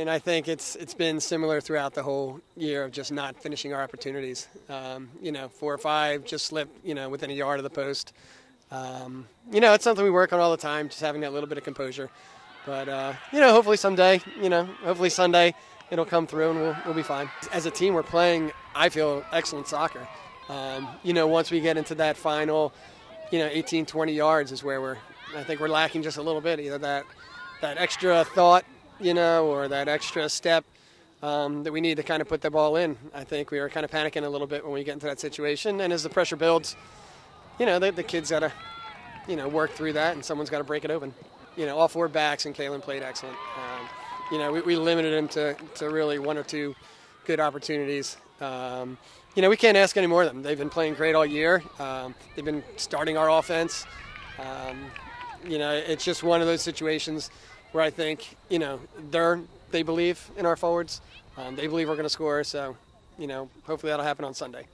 and I think it's it's been similar throughout the whole year of just not finishing our opportunities. Um, you know, four or five just slip, you know, within a yard of the post. Um, you know, it's something we work on all the time, just having that little bit of composure. But uh, you know, hopefully someday, you know, hopefully Sunday it'll come through and we'll, we'll be fine. As a team, we're playing, I feel, excellent soccer. Um, you know, once we get into that final, you know, 18, 20 yards is where we're, I think we're lacking just a little bit, either that, that extra thought, you know, or that extra step um, that we need to kind of put the ball in. I think we were kind of panicking a little bit when we get into that situation. And as the pressure builds, you know, the, the kids got to, you know, work through that and someone's got to break it open. You know, all four backs and Kalen played excellent. Um, you know, we, we limited him to, to really one or two good opportunities. Um, you know, we can't ask any more of them. They've been playing great all year. Um, they've been starting our offense. Um, you know, it's just one of those situations where I think, you know, they're, they believe in our forwards. Um, they believe we're going to score. So, you know, hopefully that'll happen on Sunday.